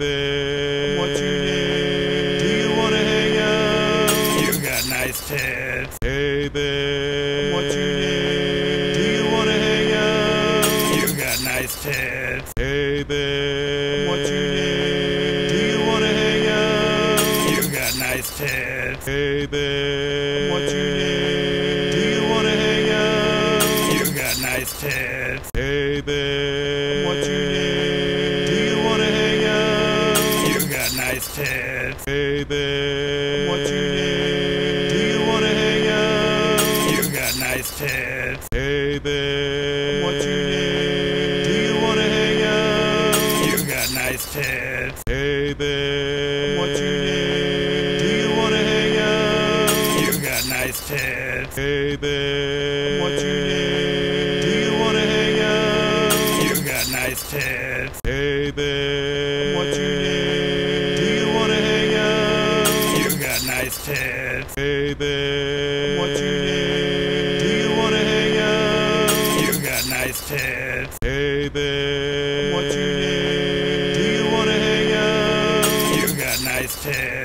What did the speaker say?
babe. What's your name? Do you wanna hang out? You got nice tits. Hey babe. What's your name? Do you wanna hang out? You got nice tits. Hey babe. What's your name? Do you wanna hang out? You got nice tits. Hey babe. What's your name? Do you wanna hang out? You got nice tits. Hey babe. Tits. Hey babe. What's your name? Do you wanna hang out? You got nice tits. Hey babe. What's your name? Do you wanna hang out? You got nice tits. Hey babe. What's your name? Do you wanna hang out? You got nice tits. Hey babe. What's your name? Do you wanna hang out? You got nice tits. Hey babe. tits Hey there. What you need? Do you wanna hang out? You got nice tits. Hey. What you need? Do you wanna hang out? You got nice tits.